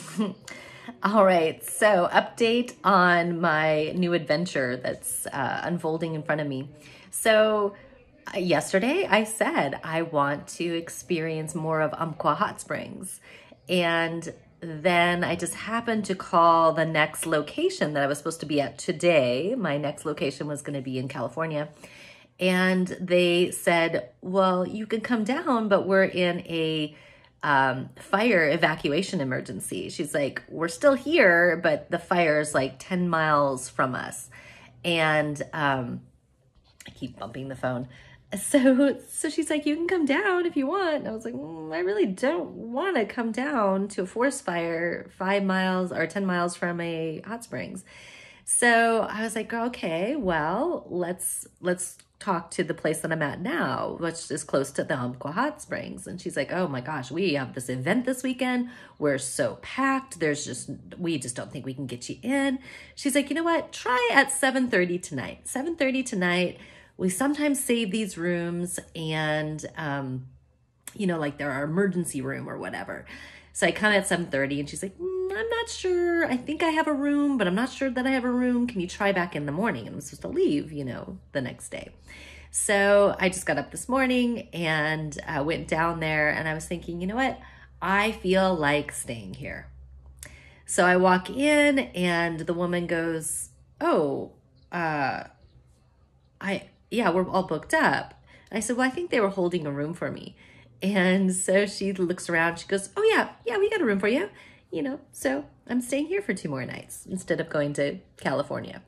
All right, so update on my new adventure that's uh, unfolding in front of me. So uh, yesterday I said I want to experience more of Umpqua Hot Springs. And then I just happened to call the next location that I was supposed to be at today. My next location was going to be in California. And they said, well, you can come down, but we're in a um, fire evacuation emergency. She's like, we're still here, but the fire is like 10 miles from us. And um, I keep bumping the phone. So, so she's like, you can come down if you want. And I was like, mm, I really don't want to come down to a forest fire five miles or 10 miles from a hot springs. So I was like, okay, well, let's, let's talk to the place that I'm at now, which is close to the Umpqua Hot Springs. And she's like, oh my gosh, we have this event this weekend. We're so packed. There's just, we just don't think we can get you in. She's like, you know what? Try at 7.30 tonight. 7.30 tonight. We sometimes save these rooms and, um, you know, like they're our emergency room or whatever. So I come at 7.30 and she's like, mm, I'm not sure. I think I have a room, but I'm not sure that I have a room. Can you try back in the morning? And I'm supposed to leave, you know, the next day. So I just got up this morning and uh, went down there and I was thinking, you know what? I feel like staying here. So I walk in and the woman goes, oh, uh, I, yeah, we're all booked up. And I said, well, I think they were holding a room for me. And so she looks around, she goes, oh yeah, yeah, we got a room for you. You know, so I'm staying here for two more nights instead of going to California.